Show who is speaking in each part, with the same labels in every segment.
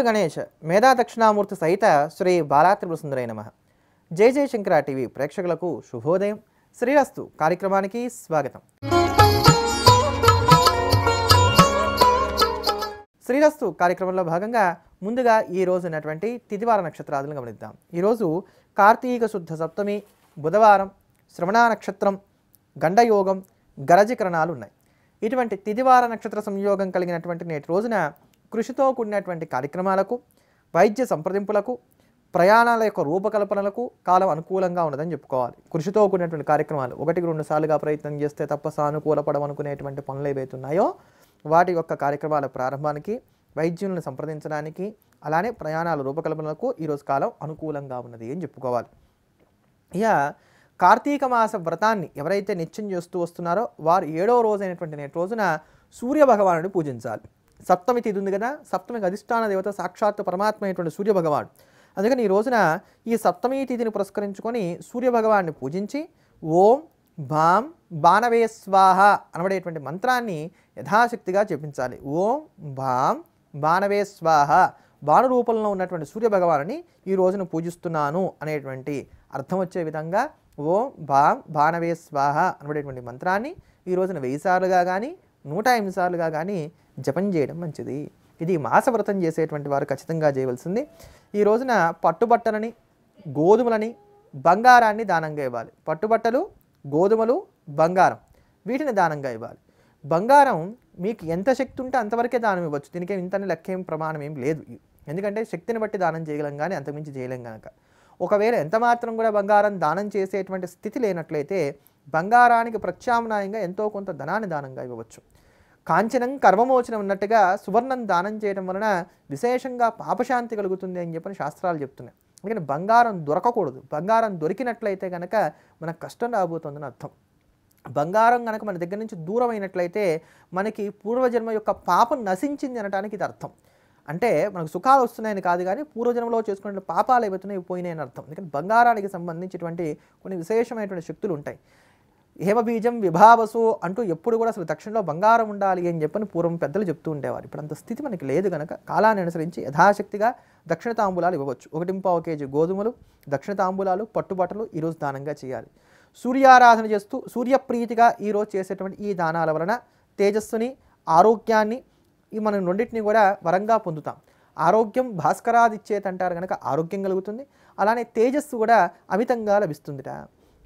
Speaker 1: శంకర గణేష్ మేధా దక్షిణామూర్తి సహిత శ్రీ బాలాత్రిపుర సుందరై నమ. జై జయశంకర టీవీ ప్రేక్షకులకు శుభోదయం. శ్రీరస్తు కార్యక్రమానికి స్వాగతం. శ్రీరస్తు కార్యక్రమంలో భాగంగా ముందుగా ఈ రోజు ఉన్నటువంటి తిదివార నక్షత్రాదులను గమనిద్దాం. ఈరోజు కార్తీక శుద్ధ సప్తమి బుధవారం శ్రవణ నక్షత్రం గండయోగం గరజీకరణాలు ఉన్నాయి. ఇటువంటి తిదివార నక్షత్ర సంయోగం కలిగినటువంటి నేటి రోజున కృషితో కూడినటువంటి కార్యక్రమాలకు వైద్య సంప్రదింపులకు ప్రయాణాల యొక్క రూపకల్పనలకు కాలం అనుకూలంగా ఉన్నదని చెప్పుకోవాలి. కృషితో కూడినటువంటి కార్యక్రమాలు ఒకటికి రెండు సార్లుగా ప్రయత్నం చేస్తే తప్ప సానుకూలపడం అనుకునేటువంటి పనులు ఏవైతే ఉన్నాయో వాటి యొక్క కార్యక్రమాల ప్రారంభానికి వైద్యులను సంప్రదించడానికి అలానే ప్రయాణాల రూపకల్పనలకు ఈరోజు కాలం అనుకూలంగా ఉన్నది అని చెప్పుకోవాలి. ఇక కార్తీక మాస వ్రతాన్ని ఎవరైతే నిత్యం చేస్తూ వస్తున్నారో వారు ఏడవ రోజు అయినటువంటి నేటి రోజున సూర్య భగవానుడిని పూజించాలి. సప్తమి తిథి ఉంది కదా సప్తమికి అధిష్టాన దేవత సాక్షాత్ పరమాత్మ అయినటువంటి సూర్యభగవాడు అందుకని ఈ రోజున ఈ సప్తమి తిథిని పురస్కరించుకొని సూర్య భగవాన్ని పూజించి ఓం భాం బాణవే స్వాహ అనబడేటువంటి మంత్రాన్ని యథాశక్తిగా జపించాలి. ఓం భాం బాణవే స్వాహ బాణ రూపంలో ఉన్నటువంటి సూర్యభగవాన్ని ఈ రోజున పూజిస్తున్నాను అనేటువంటి అర్థం వచ్చే విధంగా ఓం భాం బాణవే స్వాహ అనబడేటువంటి మంత్రాన్ని ఈ రోజున వెయ్యి సార్లుగా కానీ నూట ఎనిమిది సార్లుగా కానీ జపం చేయడం మంచిది. ఇది మాస వ్రతం చేసేటువంటి వారు ఖచ్చితంగా చేయవలసింది. ఈ రోజున పట్టుబట్టలని గోధుమలని బంగారాన్ని దానంగా ఇవ్వాలి. పట్టుబట్టలు గోధుమలు బంగారం వీటిని దానంగా ఇవ్వాలి. బంగారం మీకు ఎంత శక్తి ఉంటే అంతవరకే దానం ఇవ్వచ్చు. దీనికి ఇంతని లెక్కేం ప్రమాణం ఏం లేదు. ఎందుకంటే శక్తిని బట్టి దానం చేయగలం కానీ అంతకుమించి చేయలేం కనుక ఒకవేళ ఎంత మాత్రం కూడా బంగారం దానం చేసేటువంటి స్థితి లేనట్లయితే బంగారానికి ప్రత్యామ్నాయంగా ఎంతో కొంత ధనాన్ని దానంగా ఇవ్వవచ్చు. కాంచనం కర్మమోచనం ఉన్నట్టుగా సువర్ణం దానం చేయడం వలన విశేషంగా పాపశాంతి కలుగుతుంది అని చెప్పని శాస్త్రాలు చెప్తున్నాయి. అందుకని బంగారం దొరకకూడదు. బంగారం దొరికినట్లయితే కనుక మనకు కష్టం రాబోతుందని అర్థం. బంగారం కనుక మన దగ్గర నుంచి దూరం అయినట్లయితే మనకి పూర్వజన్మ యొక్క పాపం నశించింది అనడానికి ఇది అర్థం. అంటే మనకు సుఖాలు వస్తున్నాయని కాదు కానీ పూర్వజన్మలో చేసుకున్న పాపాలు ఏవైతున్నాయి పోయినాయని అర్థం. ఎందుకంటే బంగారానికి సంబంధించినటువంటి కొన్ని విశేషమైనటువంటి శక్తులు ఉంటాయి. హేమబీజం విభావసు అంటూ ఎప్పుడు కూడా అసలు దక్షిణలో బంగారం ఉండాలి అని చెప్పని పూర్వం పెద్దలు చెప్తూ ఉండేవారు. ఇప్పుడు అంత స్థితి మనకి లేదు కనుక కాలాన్ని అనుసరించి యథాశక్తిగా దక్షిణ తాంబూలాలు ఇవ్వవచ్చు. ఒకటి పావు కేజీ గోధుమలు దక్షిణ తాంబూలాలు పట్టుబట్టలు ఈరోజు దానంగా చేయాలి. సూర్యారాధన చేస్తూ సూర్యప్రీతిగా ఈరోజు చేసేటువంటి ఈ దానాల వలన తేజస్సుని ఆరోగ్యాన్ని ఈ మనం రెండింటిని కూడా వరంగా పొందుతాం. ఆరోగ్యం భాస్కరదిచ్చేది అంటారు కనుక ఆరోగ్యం కలుగుతుంది. అలానే తేజస్సు కూడా అమితంగా లభిస్తుందిట.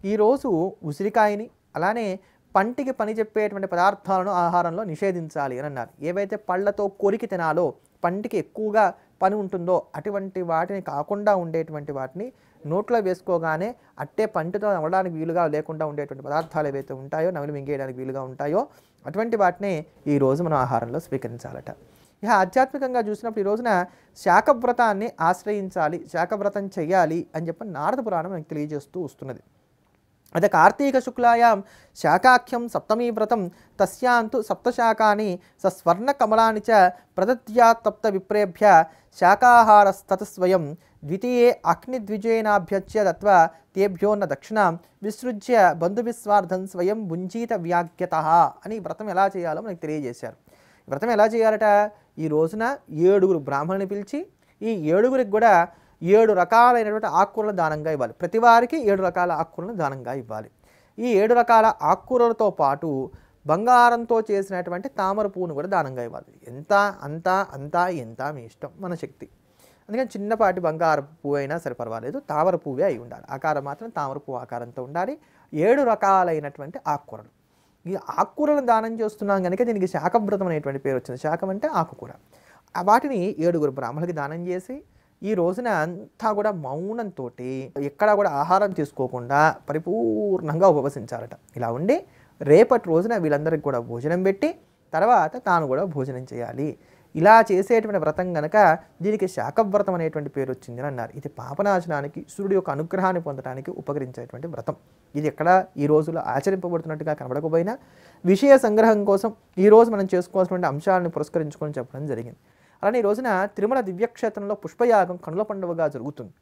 Speaker 1: ఈరోజు ఉసిరికాయని అలానే పంటికి పని చెప్పేటువంటి పదార్థాలను ఆహారంలో నిషేధించాలి అని అన్నారు. ఏవైతే పళ్ళతో కొరికి తినాలో పంటికి ఎక్కువగా పని ఉంటుందో అటువంటి వాటిని కాకుండా ఉండేటువంటి వాటిని నోట్లో వేసుకోగానే అట్టే పంటితో నవ్వడానికి వీలుగా లేకుండా ఉండేటువంటి పదార్థాలు ఏవైతే ఉంటాయో నవిలి మింగేయడానికి వీలుగా ఉంటాయో అటువంటి వాటిని ఈ రోజు మనం ఆహారంలో స్వీకరించాలట. ఇక ఆధ్యాత్మికంగా చూసినప్పుడు ఈ రోజున శాఖవ్రతాన్ని ఆశ్రయించాలి శాఖవ్రతం చేయాలి అని చెప్పి నారద పురాణం మనకు తెలియజేస్తూ వస్తున్నది. అదే కార్తీక శుక్లాయాం శాకాఖ్యం సప్తమీ వ్రతం తస్యాంతు సప్తశాకాని సస్వర్ణ కమలాని చ ప్రదద్యాత్ తప్త విప్రేభ్య శాకాహారస్తతస్వయం ద్వితీయే అగ్నిద్విజేనాభ్యచ్య దత్వా తేభ్యోన్న దక్షిణాం విసృజ్య బంధువిస్వార్థం స్వయం భుంజీత వ్యాగ్యత అని వ్రతం ఎలా చేయాలో మనకు తెలియజేశారు. వ్రతం ఎలా చేయాలట? ఈ రోజున ఏడుగురు బ్రాహ్మణుని పిలిచి ఈ ఏడుగురికి కూడా ఏడు రకాలైనటువంటి ఆకుకూరలు దానంగా ఇవ్వాలి. ప్రతి వారికి ఏడు రకాల ఆకుకూరలను దానంగా ఇవ్వాలి. ఈ ఏడు రకాల ఆకుకూరలతో పాటు బంగారంతో చేసినటువంటి తామర పువ్వును కూడా దానంగా ఇవ్వాలి. ఎంత అంత అంతా ఎంత మీ ఇష్టం మన శక్తి. అందుకని చిన్నపాటి బంగారు పువ్వు అయినా సరే పర్వాలేదు తామర పువ్వే అయి ఉండాలి. ఆకారం మాత్రం తామర పువ్వు ఆకారంతో ఉండాలి. ఏడు రకాలైనటువంటి ఆకుకూరలు. ఈ ఆకుకూరలను దానం చేస్తున్నాం కనుక దీనికి శాకవ్రతం అనేటువంటి పేరు వచ్చింది. శాకం అంటే ఆకుకూర. వాటిని ఏడుగురు బ్రాహ్మణులకి దానం చేసి ఈ రోజున అంతా కూడా మౌనంతో ఎక్కడా కూడా ఆహారం తీసుకోకుండా పరిపూర్ణంగా ఉపవసించారట. ఇలా ఉండి రేపటి రోజున వీళ్ళందరికీ కూడా భోజనం పెట్టి తర్వాత తాను కూడా భోజనం చేయాలి. ఇలా చేసేటువంటి వ్రతం గనక దీనికి శాకవ్రతం అనేటువంటి పేరు వచ్చింది అని అన్నారు. ఇది పాపనాశనానికి సూర్యుడి యొక్క అనుగ్రహాన్ని పొందడానికి ఉపకరించేటువంటి వ్రతం. ఇది ఎక్కడ ఈ రోజులో ఆచరింపబడుతున్నట్టుగా కనబడకపోయినా విషయ సంగ్రహం కోసం ఈ రోజు మనం చేసుకోవాల్సినటువంటి అంశాలను పురస్కరించుకొని చెప్పడం జరిగింది. అలానే ఈ రోజున తిరుమల దివ్యక్షేత్రంలో పుష్పయాగం కనుల పండుగగా జరుగుతుంది.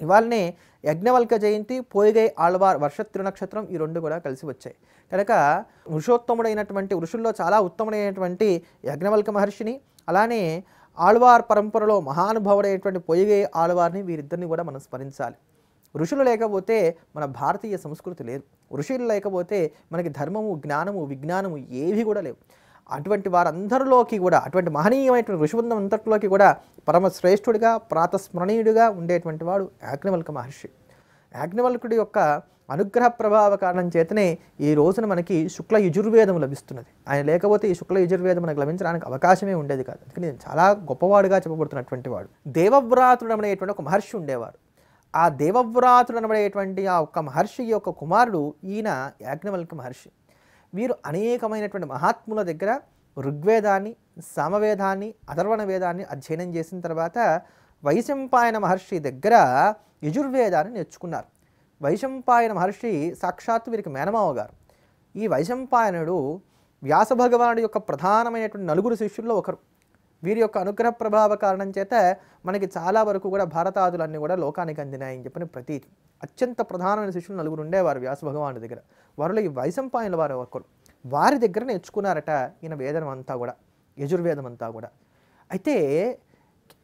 Speaker 1: ఇవాళనే యజ్ఞవల్క జయంతి పోయిగై ఆళ్వార్ వర్ష తిరునక్షత్రం ఈ రెండు కూడా కలిసి వచ్చాయి. కనుక ఋషోత్తముడైనటువంటి ఋషుల్లో చాలా ఉత్తముడైనటువంటి యజ్ఞవల్క మహర్షిని అలానే ఆళ్వార్ పరంపరలో మహానుభావుడైనటువంటి పొయ్యగే ఆళ్వార్ని వీరిద్దరిని కూడా మనం స్మరించాలి. ఋషులు లేకపోతే మన భారతీయ సంస్కృతి లేదు. ఋషులు లేకపోతే మనకి ధర్మము జ్ఞానము విజ్ఞానము ఏవి కూడా లేవు. అటువంటి వారందరిలోకి కూడా అటువంటి మహనీయమైనటువంటి ఋషిబృందం అంతటిలోకి కూడా పరమ శ్రేష్ఠుడిగా ప్రాతస్మరణీయుడిగా ఉండేటువంటి వాడు యాజ్ఞవల్క మహర్షి. యాజ్ఞవల్కుడి యొక్క అనుగ్రహ ప్రభావ కారణం చేతనే ఈ రోజున మనకి శుక్ల యజుర్వేదం లభిస్తున్నది. ఆయన లేకపోతే ఈ శుక్ల యజుర్వేదం మనకు లభించడానికి అవకాశమే ఉండేది కాదు. అందుకని నేను చాలా గొప్పవాడుగా చెప్పబడుతున్నటువంటి వాడు. దేవవ్రాతుడు అనేటువంటి ఒక మహర్షి ఉండేవాడు ఆ దేవవ్రాతుడు అనబడేటువంటి ఆ ఒక్క మహర్షి యొక్క కుమారుడు ఈయన యాజ్ఞవల్క మహర్షి. వీరు అనేకమైనటువంటి మహాత్ముల దగ్గర ఋగ్వేదాన్ని సామవేదాన్ని అథర్వణ వేదాన్ని అధ్యయనం చేసిన తర్వాత వైశంపాయన మహర్షి దగ్గర యజుర్వేదాన్ని నేర్చుకున్నారు. వైశంపాయన మహర్షి సాక్షాత్తు వీరికి మేనమావ గారు. ఈ వైశంపాయనుడు వ్యాసభగవానుడు యొక్క ప్రధానమైనటువంటి నలుగురు శిష్యుల్లో ఒకరు. వీరి యొక్క అనుగ్రహ ప్రభావ కారణం చేత మనకి చాలా వరకు కూడా భారతాదులన్నీ కూడా లోకానికి అందినాయని చెప్పిన ప్రతీతి అత్యంత ప్రధానమైన శిష్యులు నలుగురు ఉండేవారు వ్యాస భగవానుడి దగ్గర. వారిలో ఈ వైశంపాయనుల వారు ఒకరు. వారి దగ్గర నేర్చుకున్నారట ఈయన వేదం అంతా కూడా యజుర్వేదం అంతా కూడా. అయితే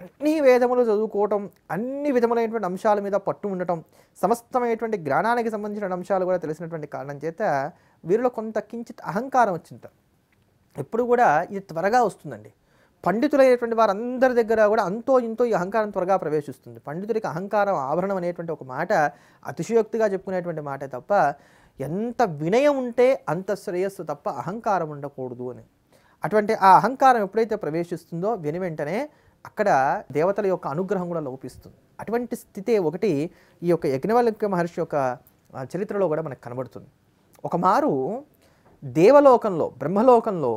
Speaker 1: అన్ని వేదములు చదువుకోవటం అన్ని విధములైనటువంటి అంశాల మీద పట్టు ఉండటం సమస్తమైనటువంటి జ్ఞానానికి సంబంధించిన అంశాలు కూడా తెలిసినటువంటి కారణం చేత వీరిలో కొంత కించిత్ అహంకారం వచ్చింది. ఎప్పుడు కూడా ఇది త్వరగా వస్తుందండి. పండితులైనటువంటి వారందరి దగ్గర కూడా అంతో ఇంతో ఈ అహంకారం త్వరగా ప్రవేశిస్తుంది. పండితుడికి అహంకారం ఆభరణం అనేటువంటి ఒక మాట అతిశయోక్తిగా చెప్పుకునేటువంటి మాట తప్ప ఎంత వినయం ఉంటే అంత శ్రేయస్సు తప్ప అహంకారం ఉండకూడదు అని. అటువంటి ఆ అహంకారం ఎప్పుడైతే ప్రవేశిస్తుందో వెను వెంటనే అక్కడ దేవతల యొక్క అనుగ్రహం కూడా లోపిస్తుంది. అటువంటి స్థితే ఒకటి ఈ యొక్క యజ్ఞవల్క్య మహర్షి యొక్క చరిత్రలో కూడా మనకు కనబడుతుంది. ఒక మారు దేవలోకంలో బ్రహ్మలోకంలో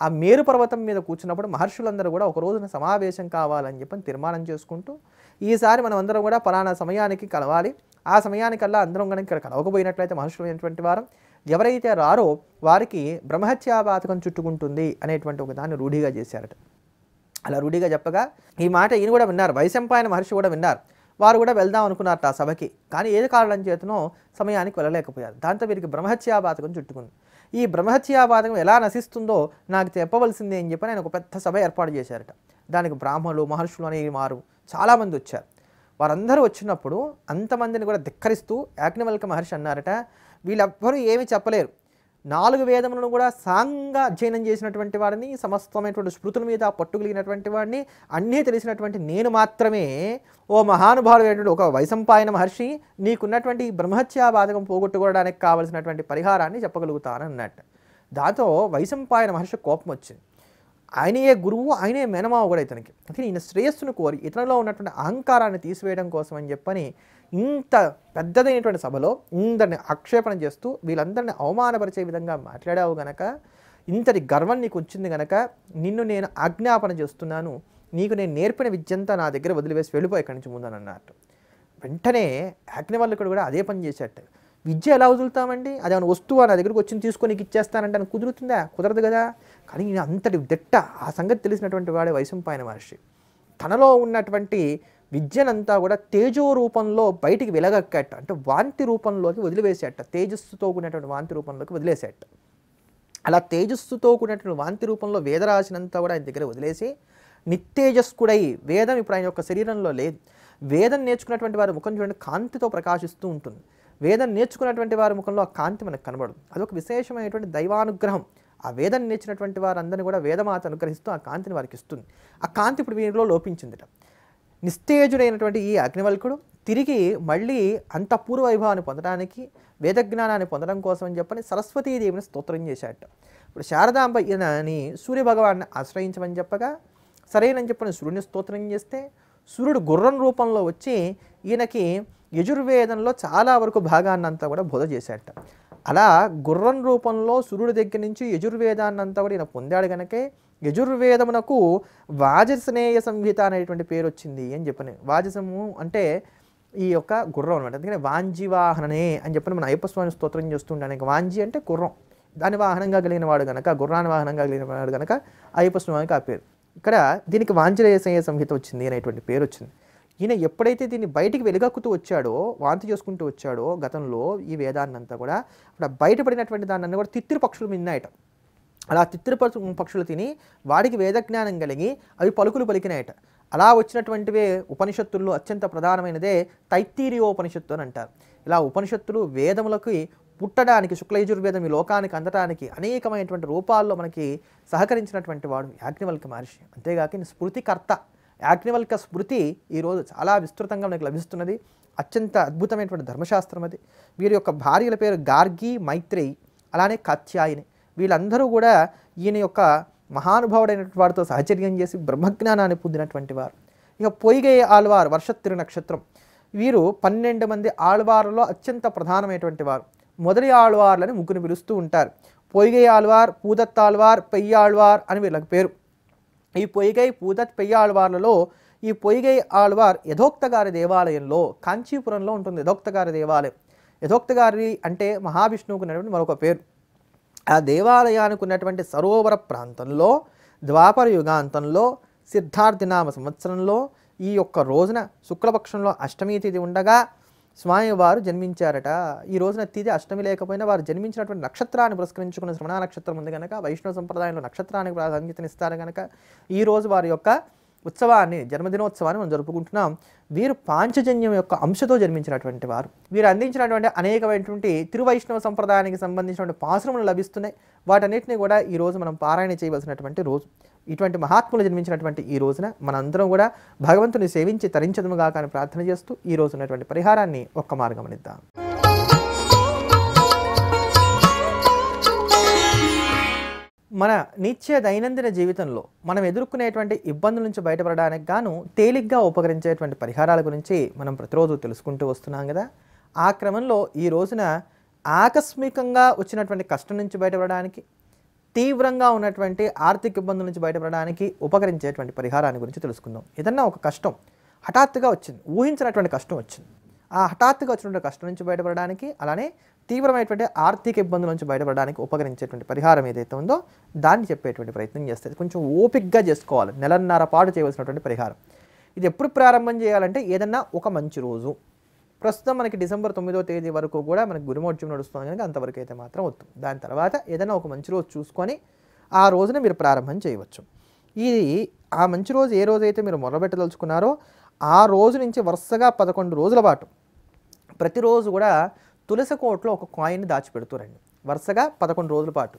Speaker 1: ఆ మేరు పర్వతం మీద కూర్చున్నప్పుడు మహర్షులందరూ కూడా ఒక రోజున సమావేశం కావాలని చెప్పని తీర్మానం చేసుకుంటూ ఈసారి మనం అందరం కూడా పలానా సమయానికి కలవాలి. ఆ సమయానికల్లా అందరం కనుక ఇక్కడ కలవకపోయినట్లయితే మహర్షులైనటువంటి వారం ఎవరైతే రారో వారికి బ్రహ్మహత్యాపాతకం చుట్టుకుంటుంది అనేటువంటి ఒక దాన్ని రూఢిగా చేశారట. అలా రూఢిగా చెప్పగా ఈ మాట ఈయన కూడా విన్నారు. వైశంపాయన మహర్షి కూడా విన్నారు. వారు కూడా వెళ్దాం అనుకున్నారు ఆ సభకి. కానీ ఏది కారణం చేతనో సమయానికి వెళ్ళలేకపోయారు. దాంతో వీరికి బ్రహ్మహత్యాపాతకం చుట్టుకుంది. ఈ బ్రహ్మహత్యాపాతకం ఎలా నశిస్తుందో నాకు చెప్పవలసిందే అని చెప్పి ఆయన ఒక పెద్ద సభ ఏర్పాటు చేశారట. దానికి బ్రాహ్మణులు మహర్షులు అనే వారు చాలామంది వచ్చారు. వారందరూ వచ్చినప్పుడు అంతమందిని కూడా ధిక్కరిస్తూ యాజ్ఞవల్క మహర్షి అన్నారట వీళ్ళెవ్వరూ ఏమీ చెప్పలేరు. నాలుగు వేదములను కూడా సాంగ అధ్యయనం చేసినటువంటి వాడిని సమస్తమైనటువంటి స్మృతుల మీద పట్టుకలిగినటువంటి వాడిని అన్నీ తెలిసినటువంటి నేను మాత్రమే ఓ మహానుభావుడైనటువంటి ఒక వైశంపాయన మహర్షి నీకున్నటువంటి ఈ బ్రహ్మహత్యా బాధకం పోగొట్టుకోవడానికి కావలసినటువంటి పరిహారాన్ని చెప్పగలుగుతాను అన్నట్టు దాంతో వైశంపాయన మహర్షి కోపం వచ్చింది. ఆయనయే గురువు ఆయనే మేనమావ కూడా ఇతనికి. అంటే ఈయన శ్రేయస్సును కోరి ఇతనిలో ఉన్నటువంటి అహంకారాన్ని తీసివేయడం కోసం అని చెప్పని ఇంత పెద్దదైనటువంటి సభలో ఇందరిని ఆక్షేపణ చేస్తూ వీళ్ళందరిని అవమానపరిచే విధంగా మాట్లాడావు గనక ఇంతటి గర్వం నీకు వచ్చింది గనక నిన్ను నేను ఆజ్ఞాపన చేస్తున్నాను. నీకు నేను నేర్పిన విద్యంతా నా దగ్గర వదిలివేసి వెళ్ళిపోయి ఇక్కడి నుంచి ముందని అన్నట్టు వెంటనే యాజ్ఞవల్కుడు కూడా అదే పని చేసేట విద్య ఎలా వదులుతామండి? అదేమైనా వస్తువు నా దగ్గరకు వచ్చి తీసుకొని నీకు ఇచ్చేస్తానంటే అని కుదురుతుందా? కుదరదు కదా. కానీ ఈయన అంతటి దిట్ట ఆ సంగతి తెలిసినటువంటి వాడే వైశంపాయన మహర్షి. తనలో ఉన్నటువంటి విద్యనంతా కూడా తేజో రూపంలో బయటికి వెలగక్కట. అంటే వాంతి రూపంలోకి వదిలివేసేట. తేజస్సుతో కూడినటువంటి వాంతి రూపంలోకి వదిలేసేట. అలా తేజస్సుతో కూడినటువంటి వాంతి రూపంలో వేదరాశినంతా కూడా ఆయన దగ్గర వదిలేసి నిత్తేజస్కుడై వేదం ఇప్పుడు ఆయన యొక్క శరీరంలో లేదు. వేదం నేర్చుకున్నటువంటి వారి ముఖం చూడండి కాంతితో ప్రకాశిస్తూ ఉంటుంది. వేదం నేర్చుకున్నటువంటి వారి ముఖంలో ఆ కాంతి మనకు కనబడదు. అదొక విశేషమైనటువంటి దైవానుగ్రహం. ఆ వేదాన్ని నేర్చినటువంటి వారందరినీ కూడా వేదమాత అనుగ్రహిస్తూ ఆ కాంతిని వారికి ఇస్తుంది. ఆ కాంతి ఇప్పుడు వీరిలో లోపించిందిట. నిస్తేజుడైనటువంటి ఈ అగ్నివల్కుడు తిరిగి మళ్ళీ అంత పూర్వ వైభవాన్ని పొందడానికి వేదజ్ఞానాన్ని పొందడం కోసం అని చెప్పని సరస్వతీదేవిని స్తోత్రం చేశాట ఇప్పుడు శారదాంబ ఈయనని సూర్యభగవాన్ని ఆశ్రయించమని చెప్పగా సరైనని చెప్పని సూర్యుని స్తోత్రం చేస్తే సూర్యుడు గుర్రం రూపంలో వచ్చి ఈయనకి యజుర్వేదంలో చాలా వరకు భాగాన్నంతా కూడా బోధ చేశాట అలా గుర్రం రూపంలో సూర్యుడి దగ్గర నుంచి యజుర్వేదాన్ని అంతా కూడా ఈయన పొందాడు కనుకే యజుర్వేదమునకు వాజస్నేయ సంహిత అనేటువంటి పేరు వచ్చింది అని చెప్పని. వాజసము అంటే ఈ యొక్క గుర్రం అనమాట అందుకని వాంజివాహననే అని చెప్పని మన అయ్యప్ప స్వామి స్తోత్రం చేస్తుంటాను వాంజి అంటే గుర్రం. దాని వాహనంగా కలిగిన వాడు కనుక గుర్రాన్ని వాహనంగా కలిగిన వాడు కనుక అయ్యప్ప స్వామికి ఆ పేరు. ఇక్కడ దీనికి వాంజనేయ సంహిత వచ్చింది అనేటువంటి పేరు వచ్చింది. ఈయన ఎప్పుడైతే దీన్ని బయటికి వెలుగక్కుతూ వచ్చాడో వాంతి చేసుకుంటూ వచ్చాడో గతంలో ఈ వేదాన్ని అంతా కూడా అప్పుడు బయటపడినటువంటి దాన్ని కూడా తిత్తిరి పక్షులు మిన్నాయట అలా తిత్తిరి పక్షులు తిని వాడికి వేదజ్ఞానం కలిగి అవి పలుకులు పలికినాయట. అలా వచ్చినటువంటివే ఉపనిషత్తుల్లో అత్యంత ప్రధానమైనదే తైత్తీరియోపనిషత్తు అని అంటారు. ఇలా ఉపనిషత్తులు వేదములకి పుట్టడానికి శుక్లయజుర్వేదం ఈ లోకానికి అందటానికి అనేకమైనటువంటి రూపాల్లో మనకి సహకరించినటువంటి వాడు యాజ్ఞవల్క మహర్షి. అంతేగాక స్మృతికర్త. యాజ్ఞవల్క స్మృతి ఈరోజు చాలా విస్తృతంగా మనకు లభిస్తున్నది. అత్యంత అద్భుతమైనటువంటి ధర్మశాస్త్రం అది. వీరి యొక్క భార్యల పేరు గార్గి మైత్రేయి అలానే కాత్యాయిని. వీళ్ళందరూ కూడా ఈయన యొక్క మహానుభావుడైనటువంటి వారితో సహచర్యం చేసి బ్రహ్మజ్ఞానాన్ని పొందినటువంటి వారు. ఇక పొయ్గే ఆళ్వార్ వర్షత్తిరు నక్షత్రం. వీరు పన్నెండు మంది ఆళ్వార్లలో అత్యంత ప్రధానమైనటువంటి వారు. మొదటి ఆళ్వార్లని ముగ్గురు పిలుస్తూ ఉంటారు. పొయ్గే ఆళ్వార్ పూదత్తాళ్వార్ పెయ్యాళ్వార్ అని వీళ్ళకి పేరు. ఈ పొయ్యిగై పూదత్ పెయ్యాళ్వార్లలో ఈ పొయ్యిగై ఆళ్వార్ యథోక్తగారి దేవాలయంలో కాంచీపురంలో ఉంటుంది యథోక్తగారి దేవాలయం. యథోక్తగారి అంటే మహావిష్ణువుకు ఉన్నటువంటి మరొక పేరు. ఆ దేవాలయానికి ఉన్నటువంటి సరోవర ప్రాంతంలో ద్వాపర యుగాంతంలో సిద్ధార్థినామ సంవత్సరంలో ఈ యొక్క రోజున శుక్లపక్షంలో అష్టమి తిథి ఉండగా స్వామివారు జన్మించారట. ఈ రోజున తిది అష్టమి లేకపోయినా వారు జన్మించినటువంటి నక్షత్రాన్ని పురస్కరించుకున్న శ్రవణ నక్షత్రం ఉంది కనుక వైష్ణవ సంప్రదాయంలో నక్షత్రానికి ప్రాధాన్యతనిస్తారు కనుక ఈ రోజు వారి యొక్క ఉత్సవాన్ని జన్మదినోత్సవాన్ని మనం జరుపుకుంటున్నాం. వీరు పాంచజన్యం యొక్క అంశతో జన్మించినటువంటి వారు. వీరు అందించినటువంటి అనేకమైనటువంటి తిరువైష్ణవ సంప్రదాయానికి సంబంధించినటువంటి పాశ్రములు లభిస్తున్నాయి. వాటన్నిటిని కూడా ఈ రోజు మనం పారాయణ చేయవలసినటువంటి రోజు. ఇటువంటి మహాత్ములు జన్మించినటువంటి ఈ రోజున మనందరం కూడా భగవంతుని సేవించి తరించదుముగా కానీ ప్రార్థన చేస్తూ ఈ రోజు ఉన్నటువంటి పరిహారాన్ని ఒక్క మార్గం అనిద్దాం. మన నిత్య దైనందిన జీవితంలో మనం ఎదుర్కొనేటువంటి ఇబ్బందుల నుంచి బయటపడడానికి గాను తేలిగ్గా ఉపకరించేటువంటి పరిహారాల గురించి మనం ప్రతిరోజు తెలుసుకుంటూ వస్తున్నాం కదా. ఆ క్రమంలో ఈ రోజున ఆకస్మికంగా వచ్చినటువంటి కష్టం నుంచి బయటపడడానికి తీవ్రంగా ఉన్నటువంటి ఆర్థిక ఇబ్బందుల నుంచి బయటపడడానికి ఉపకరించేటువంటి పరిహారాన్ని గురించి తెలుసుకుందాం. ఏదన్నా ఒక కష్టం హఠాత్తుగా వచ్చింది ఊహించినటువంటి కష్టం వచ్చింది. ఆ హఠాత్తుగా వచ్చినటువంటి కష్టం నుంచి బయటపడడానికి అలానే తీవ్రమైనటువంటి ఆర్థిక ఇబ్బందుల నుంచి బయటపడడానికి ఉపకరించేటువంటి పరిహారం ఏదైతే ఉందో దాన్ని చెప్పేటువంటి ప్రయత్నం చేస్తుంది కొంచెం ఓపిక్గా చేసుకోవాలి నెలన్నర పాటు చేయవలసినటువంటి పరిహారం. ఇది ఎప్పుడు ప్రారంభం చేయాలంటే ఏదన్నా ఒక మంచి రోజు ప్రస్తుతం మనకి డిసెంబర్ తొమ్మిదో తేదీ వరకు కూడా మనకి గురుమోర్చం నడుస్తుంది కనుక అంతవరకు అయితే మాత్రం వద్దు దాని తర్వాత ఏదైనా ఒక మంచి రోజు చూసుకొని ఆ రోజున మీరు ప్రారంభం చేయవచ్చు. ఇది ఆ మంచి రోజు ఏ రోజైతే మీరు మొదలుపెట్టదలుచుకున్నారో ఆ రోజు నుంచి వరుసగా పదకొండు రోజుల పాటు ప్రతిరోజు కూడా తులసి కోట్లో ఒక కాయిన్ దాచిపెడుతురండి వరుసగా పదకొండు రోజుల పాటు.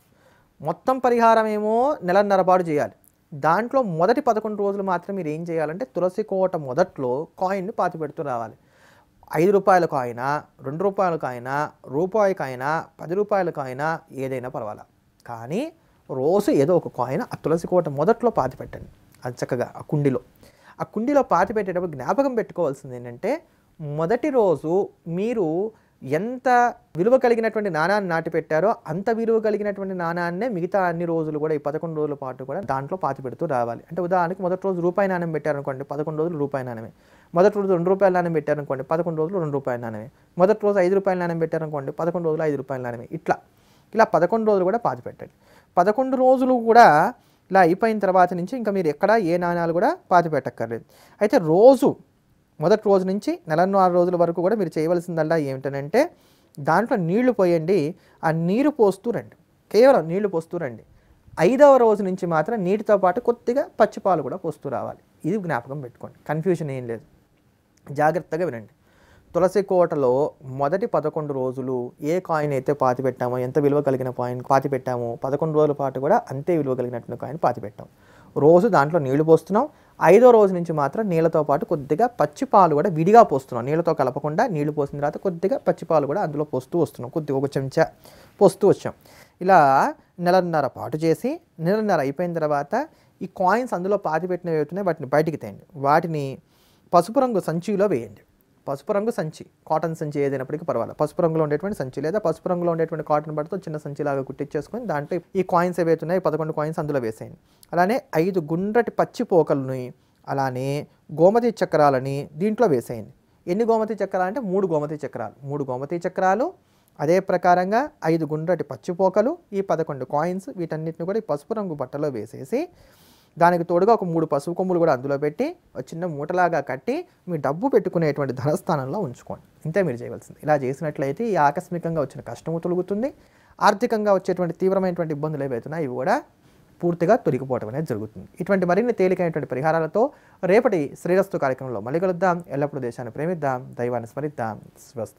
Speaker 1: మొత్తం పరిహారం ఏమో నెలన్నర పాటు చేయాలి. దాంట్లో మొదటి పదకొండు రోజులు మాత్రం మీరు ఏం చేయాలంటే తులసి కోట మొదట్లో కాయిన్ని పాతి పెడుతూ రావాలి. ఐదు రూపాయలకు అయినా రెండు రూపాయలకు అయినా రూపాయి పది రూపాయలకు అయినా ఏదైనా పర్వాలా. కానీ రోజు ఏదో ఒక కాయిన్ ఆ తులసి కోట మొదట్లో పాతి పెట్టండి. అది చక్కగా ఆ కుండిలో. ఆ కుండిలో పాతి పెట్టేటప్పుడు జ్ఞాపకం పెట్టుకోవాల్సింది ఏంటంటే మొదటి రోజు మీరు ఎంత విలువ కలిగినటువంటి నాణాన్ని నాటిపెట్టారో అంత విలువ కలిగినటువంటి నాణాన్నే మిగతా అన్ని రోజులు కూడా ఈ పదకొండు రోజుల పాటు కూడా దాంట్లో పాతి పెడుతూ రావాలి. అంటే ఉదాహరణకి మొదటి రోజు రూపాయి నాణ్యం పెట్టారనుకోండి పదకొండు రోజులు రూపాయి నాణ్యమే మొదటి రోజు రెండు రూపాయల నాణ్యం పెట్టారనుకోండి పదకొండు రోజులు రెండు రూపాయల నాణ్యమే మొదటి రోజు ఐదు రూపాయల నాణ్యం పెట్టారనుకోండి పదకొండు రోజులు ఐదు రూపాయల నాణ్యమే ఇట్లా. ఇలా పదకొండు రోజులు కూడా పాతి పెట్టండి. పదకొండు రోజులు కూడా ఇలా అయిపోయిన తర్వాత నుంచి ఇంకా మీరు ఎక్కడ ఏ నాణ్యాలు కూడా పాతి పెట్టక్కర్లేదు. అయితే రోజు మొదటి రోజు నుంచి నెలన్నర రోజుల వరకు కూడా మీరు చేయవలసిందల్లా ఏమిటనంటే దాంట్లో నీళ్ళు పోయండి ఆ నీరు పోస్తూ రండి. కేవలం నీళ్ళు పోస్తూ రండి. ఐదవ రోజు నుంచి మాత్రం నీటితో పాటు కొద్దిగా పచ్చిపాలు కూడా పోస్తూ రావాలి. ఇది జ్ఞాపకం పెట్టుకోండి. కన్ఫ్యూజన్ ఏం లేదు. జాగ్రత్తగా వినండి. తులసి కోటలో మొదటి పదకొండు రోజులు ఏ కాయిన్ అయితే పాతి పెట్టామో ఎంత విలువ కలిగిన కాయిన్ పాతి పెట్టామో పదకొండు రోజుల పాటు కూడా అంతే విలువ కలిగినట్టు కాయిన్ పాతి పెట్టాం. రోజు దాంట్లో నీళ్ళు పోస్తున్నాం. ఐదో రోజు నుంచి మాత్రం నీళ్ళతో పాటు కొద్దిగా పచ్చి పాలు కూడా విడిగా పోస్తున్నాం. నీళ్ళతో కలపకుండా నీళ్ళు పోసిన తర్వాత కొద్దిగా పచ్చిపాలు కూడా అందులో పోస్తూ వస్తున్నాం. కొద్దిగా ఒక చెంచా పోస్తూ వచ్చాం. ఇలా నెలన్నర పాటు చేసి నెలన్నర అయిపోయిన తర్వాత ఈ కాయిన్స్ అందులో పాతిపెట్టినవి అవుతున్నాయి వాటిని బయటికి తేయండి. వాటిని పసుపు రంగు సంచిలో వేయండి. పసుపు రంగు సంచి కాటన్ సంచి ఏదైనప్పటికీ పర్వాలేదు. పసుపు రంగులో ఉండేటువంటి సంచి లేదా పసుపు రంగులో ఉండేటువంటి కాటన్ బట్టతో చిన్న సంచి లాగా కుట్టించేసుకొని దాంట్లో ఈ కాయిన్స్ ఏవైతే ఉన్నాయో పదకొండు కాయిన్స్ అందులో వేసేయండి. అలానే ఐదు గుండ్రటి పచ్చిపోకలని అలానే గోమతి చక్రాలని దీంట్లో వేసేయండి. ఎన్ని గోమతి చక్రాలు అంటే మూడు గోమతి చక్రాలు. మూడు గోమతి చక్రాలు అదే ప్రకారంగా ఐదు గుండ్రటి పచ్చిపోకలు ఈ పదకొండు కాయిన్స్ వీటన్నిటిని కూడా ఈ పసుపు రంగు బట్టలో వేసేసి దానికి తోడుగా ఒక మూడు పసుపు కొమ్ములు కూడా అందులో పెట్టి ఒక చిన్న మూటలాగా కట్టి మీ డబ్బు పెట్టుకునేటువంటి ధనస్థానంలో ఉంచుకోండి. ఇంతే మీరు చేయవలసింది. ఇలా చేసినట్లయితే ఈ ఆకస్మికంగా వచ్చిన కష్టము తొలుగుతుంది. ఆర్థికంగా వచ్చేటువంటి తీవ్రమైనటువంటి ఇబ్బందులు ఏవైతున్నా ఇవి కూడా పూర్తిగా తొలగిపోవడం అనేది జరుగుతుంది. ఇటువంటి మరిన్ని తేలికైనటువంటి పరిహారాలతో రేపటి శ్రీరస్తు కార్యక్రమంలో మళ్ళీ కలుద్దాం. ఎల్లప్పుడూ దేశాన్ని ప్రేమిద్దాం. దైవాన్ని స్మరిద్దాం. స్వస్తి